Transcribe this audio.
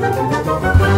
Música